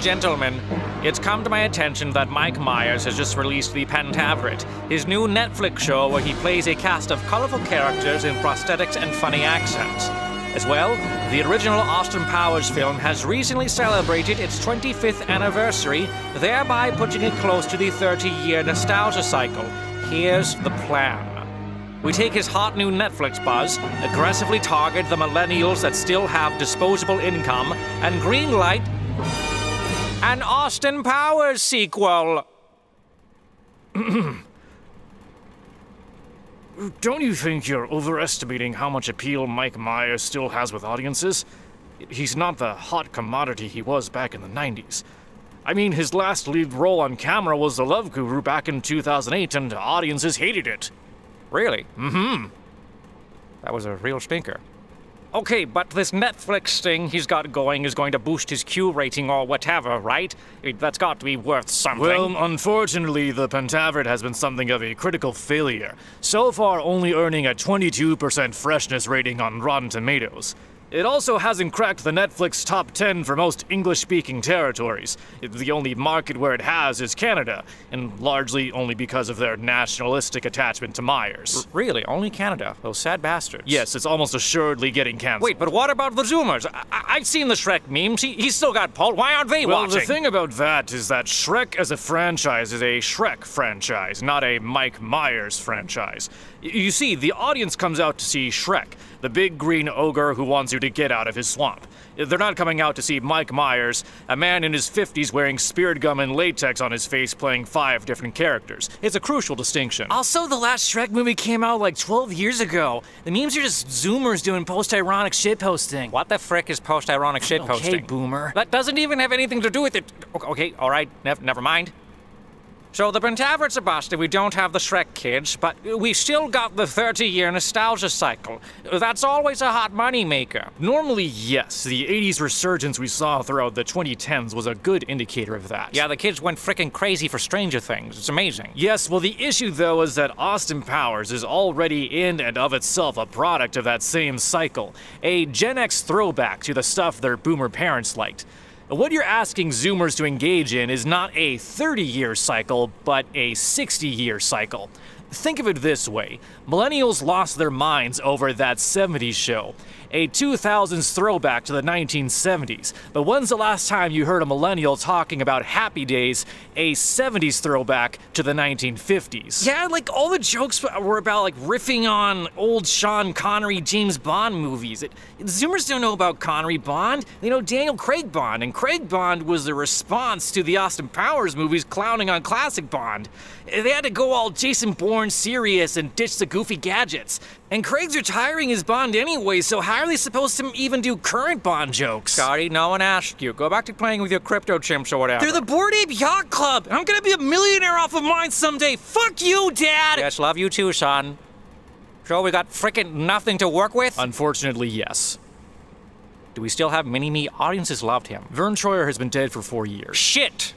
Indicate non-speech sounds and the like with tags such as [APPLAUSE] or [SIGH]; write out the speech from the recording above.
gentlemen, it's come to my attention that Mike Myers has just released The Pentaverate, his new Netflix show where he plays a cast of colorful characters in prosthetics and funny accents. As well, the original Austin Powers film has recently celebrated its 25th anniversary, thereby putting it close to the 30 year nostalgia cycle. Here's the plan. We take his hot new Netflix buzz, aggressively target the millennials that still have disposable income, and greenlight an Austin Powers sequel. [CLEARS THROAT] Don't you think you're overestimating how much appeal Mike Myers still has with audiences? He's not the hot commodity he was back in the 90s. I mean, his last lead role on camera was The Love Guru back in 2008, and audiences hated it. Really? Mm hmm. That was a real stinker. Okay, but this Netflix thing he's got going is going to boost his Q rating or whatever, right? That's got to be worth something. Well, unfortunately, the Pentaverate has been something of a critical failure. So far, only earning a 22% freshness rating on Rotten Tomatoes. It also hasn't cracked the Netflix top 10 for most English speaking territories. The only market where it has is Canada, and largely only because of their nationalistic attachment to Myers. R- really? Only Canada? Those sad bastards. Yes, it's almost assuredly getting canceled. Wait, but what about the Zoomers? I- have seen the Shrek memes. He- he's still got pulled. Why aren't they well, watching? Well, the thing about that is that Shrek as a franchise is a Shrek franchise, not a Mike Myers franchise. Y- you see, the audience comes out to see Shrek, the big green ogre who wants you to get out of his swamp. They're not coming out to see Mike Myers, a man in his 50s wearing spirit gum and latex on his face playing five different characters. It's a crucial distinction. Also, the last Shrek movie came out like 12 years ago. The memes are just Zoomers doing post ironic shitposting. What the frick is post ironic shitposting? Okay, boomer. That doesn't even have anything to do with it. Okay, alright, nev- never mind. So the Pentaverate's a bust we don't have the Shrek kids, but we've still got the 30-year nostalgia cycle. That's always a hot money maker. Normally, yes. The 80s resurgence we saw throughout the 2010s was a good indicator of that. Yeah, the kids went freaking crazy for Stranger Things. It's amazing. Yes, well the issue though is that Austin Powers is already in and of itself a product of that same cycle. A Gen X throwback to the stuff their boomer parents liked. What you're asking Zoomers to engage in is not a 30 year cycle, but a 60 year cycle. Think of it this way millennials lost their minds over that 70s show, a 2000s throwback to the 1970s. But when's the last time you heard a millennial talking about Happy Days, a 70s throwback to the 1950s? Yeah, like all the jokes were about like riffing on old Sean Connery James Bond movies. It, Zoomers don't know about Connery Bond. They know Daniel Craig Bond, and Craig Bond was the response to the Austin Powers movies clowning on classic Bond. They had to go all Jason Bourne serious and ditch the goofy gadgets. And Craig's retiring his Bond anyway, so how are they supposed to even do current Bond jokes? Scotty, no one asked you. Go back to playing with your crypto chimps or whatever. They're the Bored Ape Yacht Club. and I'm gonna be a millionaire off of mine someday. Fuck you, Dad! Yes, love you too, son. Sure, we got frickin' nothing to work with? Unfortunately, yes. Do we still have Mini Me? Audiences loved him. Verne Troyer has been dead for four years. Shit!